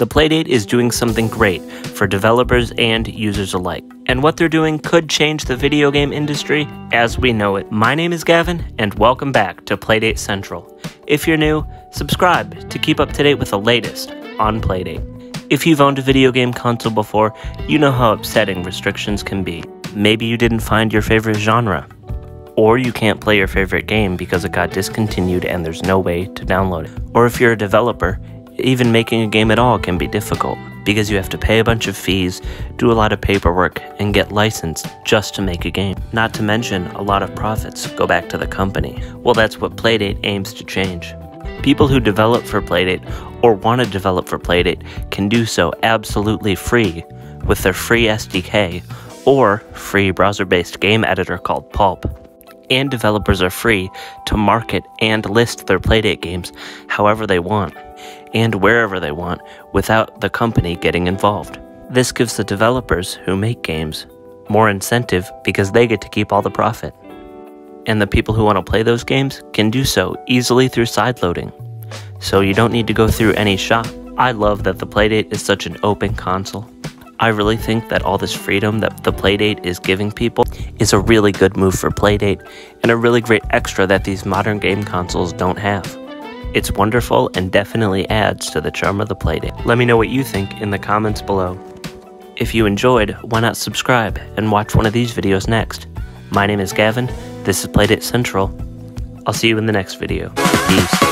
The Playdate is doing something great for developers and users alike. And what they're doing could change the video game industry as we know it. My name is Gavin, and welcome back to Playdate Central. If you're new, subscribe to keep up to date with the latest on Playdate. If you've owned a video game console before, you know how upsetting restrictions can be. Maybe you didn't find your favorite genre, or you can't play your favorite game because it got discontinued and there's no way to download it. Or if you're a developer, even making a game at all can be difficult because you have to pay a bunch of fees, do a lot of paperwork, and get licensed just to make a game. Not to mention, a lot of profits go back to the company. Well, that's what Playdate aims to change. People who develop for Playdate or want to develop for Playdate can do so absolutely free with their free SDK or free browser based game editor called Pulp and developers are free to market and list their Playdate games however they want and wherever they want without the company getting involved. This gives the developers who make games more incentive because they get to keep all the profit. And the people who want to play those games can do so easily through sideloading. So you don't need to go through any shop. I love that the Playdate is such an open console. I really think that all this freedom that the Playdate is giving people is a really good move for Playdate and a really great extra that these modern game consoles don't have. It's wonderful and definitely adds to the charm of the Playdate. Let me know what you think in the comments below. If you enjoyed, why not subscribe and watch one of these videos next? My name is Gavin, this is Playdate Central. I'll see you in the next video. Peace.